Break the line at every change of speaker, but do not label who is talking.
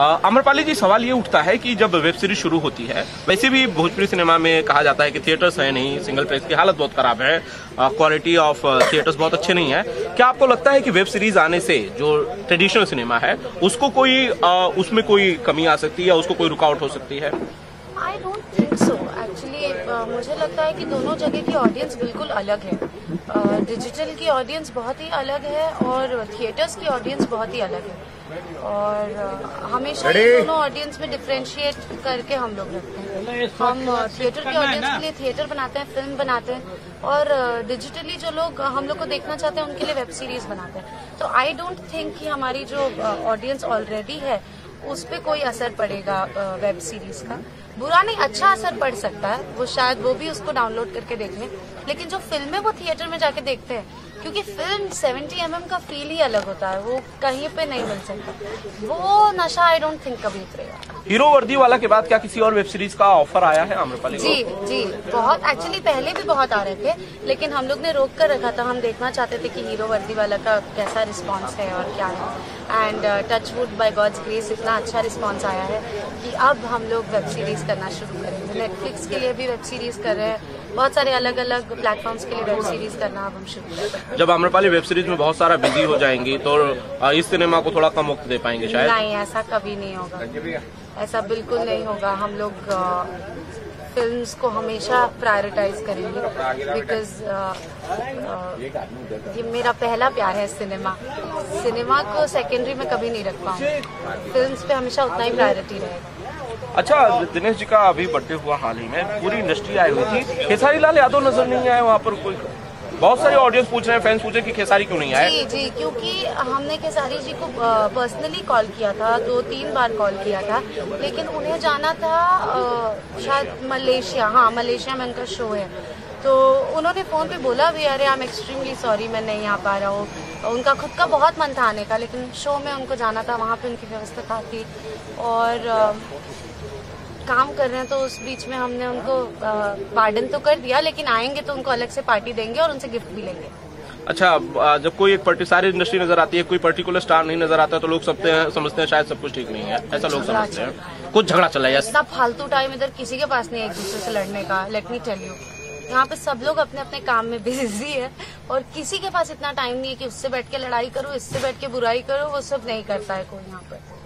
अमरपाली जी सवाल ये उठता है कि जब वेब सीरीज़ शुरू होती है वैसे भी भोजपुरी सिनेमा में कहा जाता है कि थिएटर्स है नहीं सिंगल प्लेस की हालत बहुत खराब है क्वालिटी ऑफ़ थिएटर्स बहुत अच्छे नहीं है। क्या आपको लगता है कि वेब सीरीज़ आने से जो ट्रेडिशनल सिनेमा है उसको कोई आ, उसमें कोई कमी आ सकती है उसको कोई रुकावट हो सकती है?
सो एक्चुअली मुझे लगता है कि दोनों जगह की ऑडियंस बिल्कुल अलग है। डिजिटल uh, की ऑडियंस बहुत ही अलग है और थिएटर्स की ऑडियंस बहुत ही अलग है। और uh, हमेशा दोनों ऑडियंस में डिफ्रेंशिएट करके हम लोग रखते हैं। हम थिएटर की ऑडियंस के लिए थिएटर बनाते हैं फ़िल्म बनाते हैं। और डिजिटली uh, जो लोग हम लोग को देखना चाहते हैं उनके लिए वेब सीरीज़ बनाते हैं। तो आई डोंट थिंक कि हमारी जो ऑडियंस ऑलरेडी है उस पर कोई असर पड़ेगा वेब सीरीज़ का। बुरा नहीं अच्छा असर पड़ सकता है। वो शायद वो भी उसको डाउनलोड करके देख लें। लेकिन जो फ़िल्म है, वो थिएटर में जाके देखते हैं। क्योंकि फ़िल्म 70 एम mm का फील ही अलग होता है। वो कहीं पे नहीं मिल सकता। वो नशा आई डोंट थिंक कभी उतरेगा।
हीरो वर्दी वाला के बाद क्या किसी और वेब सीरीज़ का ऑफ़र आया है आम्रपाली
जी जी। बहुत एक्चुअली पहले भी बहुत आ रहे थे लेकिन हम लोग ने रोक कर रखा था। हम देखना चाहते थे कि हीरो वर्दी वाला का कैसा रिस्पॉन्स है और क्या है। And touch wood by God's grace इतना अच्छा रिस्पॉन्स आया है कि अब हम लोग वेब सीरीज़ करना शुरू करेंगे नेटफ्लिक्स के लिए भी वेब सीरीज़ कर रहे हैं। बहुत सारे अलग अलग प्लेटफॉर्म्स के लिए वेब सीरीज़ करना अब हम शुरू करेंगे
जब आम्रपाली वेब सीरीज़ में बहुत सारा बिज़ी हो जाएँगी तो इस सिनेमा को थोड़ा कम वक्त दे पाएँगे शायद?
नहीं ऐसा कभी नहीं होगा। ऐसा बिल्कुल नहीं होगा। हम लोग फिल्म्स को हमेशा प्रायोरिटाइज करेंगे बिकॉज़ ये मेरा पहला प्यार है सिनेमा सिनेमा को सेकेंडरी में कभी नहीं रख पाऊँगी। फ़िल्म पे हमेशा उतना ही प्रायोरिटी रहेगा।
अच्छा दिनेश जी का अभी बर्थडे हुआ हाल ही में। पूरी इंडस्ट्री आई हुई थी। खेसारी लाल यादव नज़र नहीं आए वहाँ पर कोई? बहुत सारे ऑडियंस पूछ रहे हैं फैंस पूछे कि खेसारी क्यों नहीं आए?
जी जी, क्योंकि हमने खेसारी जी को पर्सनली कॉल किया था, दो, तीन बार कॉल किया था, लेकिन उन्हें जाना था शायद मलेशिया। हाँ मलेशिया में उनका शो है। तो उन्होंने फ़ोन पे बोला भी, अरे आई एम एक्सट्रीमली सॉरी मैं नहीं आ पा रहा हूँ। उनका खुद का बहुत मन था आने का, लेकिन शो में उनको जाना था, वहाँ पे उनकी व्यवस्था था थी और काम कर रहे हैं तो उस बीच में हमने उनको वार्डन तो कर दिया लेकिन आएँगे तो उनको अलग से पार्टी देंगे और उनसे गिफ्ट भी लेंगे।
अच्छा जब कोई एक पर्टी सारी इंडस्ट्री नज़र आती है कोई पर्टिकुलर स्टार नहीं नज़र आता तो लोग सबसे समझते हैं शायद सब कुछ ठीक नहीं है। ऐसा लोग समझते हैं। कुछ झगड़ा चला है
इतना फालतू टाइम इधर किसी के पास नहीं है एक दूसरे से लड़ने का लेट मी टेल यू यहाँ पे सब लोग अपने अपने काम में बिज़ी है और किसी के पास इतना टाइम नहीं है कि उससे बैठ के लड़ाई करो इससे बैठ के बुराई करो वो सब नहीं करता है कोई यहाँ पर